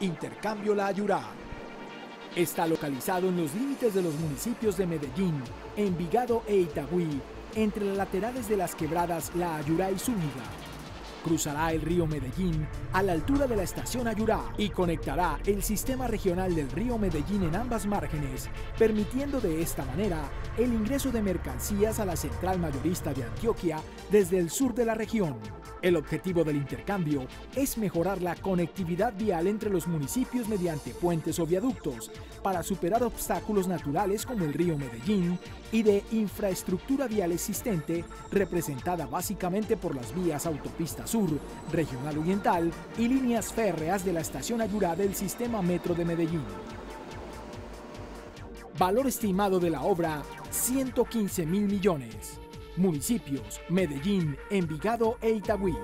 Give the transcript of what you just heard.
Intercambio La Ayurá. Está localizado en los límites de los municipios de Medellín, Envigado e Itagüí, entre las laterales de las quebradas La Ayurá y Zúñiga. Cruzará el río Medellín a la altura de la estación Ayurá y conectará el sistema regional del río Medellín en ambas márgenes, permitiendo de esta manera el ingreso de mercancías a la central mayorista de Antioquia desde el sur de la región. El objetivo del intercambio es mejorar la conectividad vial entre los municipios mediante puentes o viaductos para superar obstáculos naturales como el río Medellín y de infraestructura vial existente representada básicamente por las vías Autopista Sur, Regional Oriental y líneas férreas de la estación Ayurá del sistema Metro de Medellín. Valor estimado de la obra, 115 mil millones. Municipios, Medellín, Envigado e Itagüí.